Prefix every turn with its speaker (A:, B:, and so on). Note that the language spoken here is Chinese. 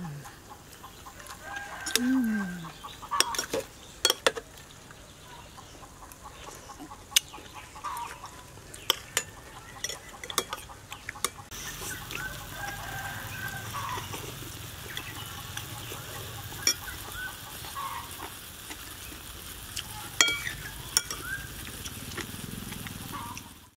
A: 嗯。嗯